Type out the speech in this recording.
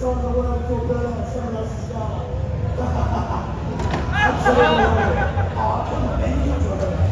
song in the world feel better at someone else's job. I'm so Oh, come on, man, you do it.